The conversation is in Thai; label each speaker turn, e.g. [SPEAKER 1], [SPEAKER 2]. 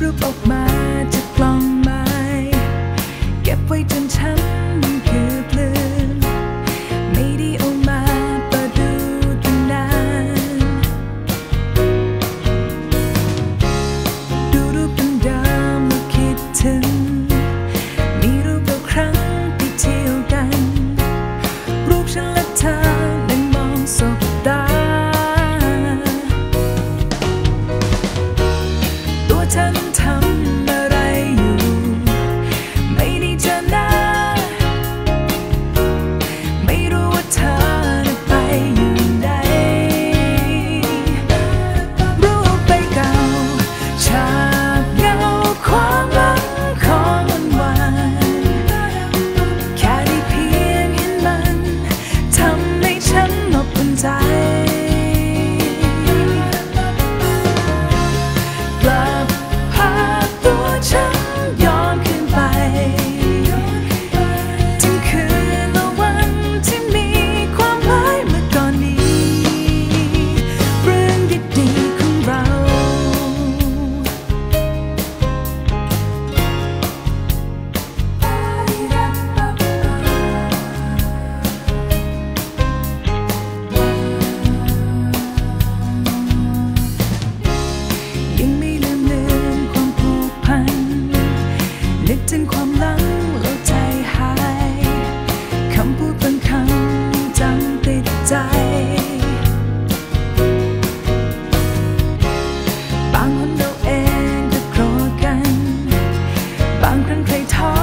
[SPEAKER 1] รูปออกมาจากกล่องไม้ เก็บไว้จนฉัน นึกถึงความหลังแล้วใจหาย คำพูดบางคำจำติดใจ บางคนเราเองก็โกรธกัน บางครั้งใครท้อ